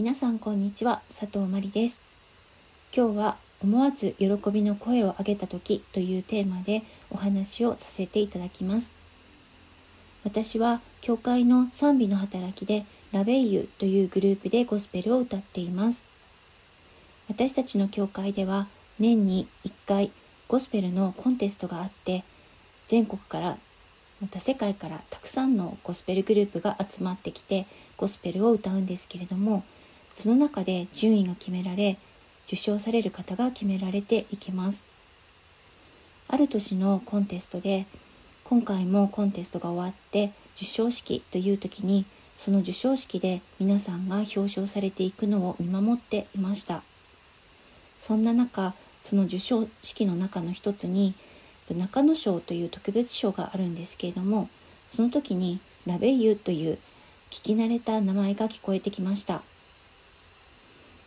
皆さんこんにちは佐藤真理です。今日は思わず喜びの声を上げた時というテーマでお話をさせていただきます。私は教会の賛美の働きでラベイユというグループでゴスペルを歌っています。私たちの教会では年に1回ゴスペルのコンテストがあって全国からまた世界からたくさんのゴスペルグループが集まってきてゴスペルを歌うんですけれどもその中で順位が決められ受賞される方が決められていきます。ある年のコンテストで今回もコンテストが終わって授賞式という時にその授賞式で皆さんが表彰されていくのを見守っていました。そんな中その授賞式の中の一つに中野賞という特別賞があるんですけれどもその時にラベイユという聞き慣れた名前が聞こえてきました。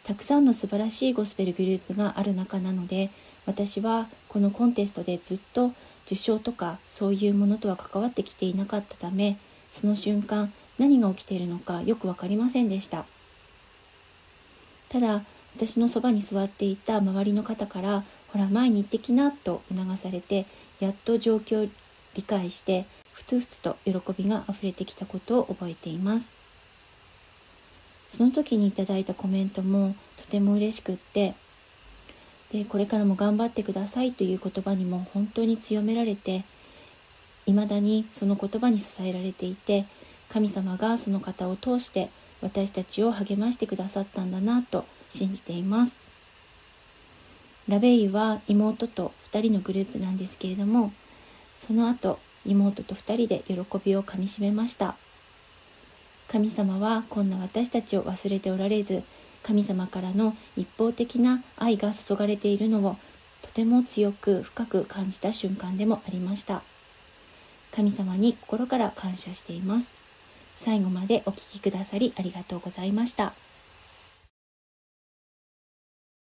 たくさんの素晴らしいゴスペルグループがある中なので私はこのコンテストでずっと受賞とかそういうものとは関わってきていなかったためその瞬間何が起きているのかよく分かりませんでした。ただ私のそばに座っていた周りの方からほら前に行ってきなと促されてやっと状況を理解してふつふつと喜びが溢れてきたことを覚えています。その時にいただいたコメントもとても嬉しくってでこれからも頑張ってくださいという言葉にも本当に強められて未だにその言葉に支えられていて神様がその方を通して私たちを励ましてくださったんだなと信じています。ラベイは妹と2人のグループなんですけれどもその後妹と2人で喜びをかみしめました。神様はこんな私たちを忘れておられず神様からの一方的な愛が注がれているのをとても強く深く感じた瞬間でもありました神様に心から感謝しています最後までお聴きくださりありがとうございました。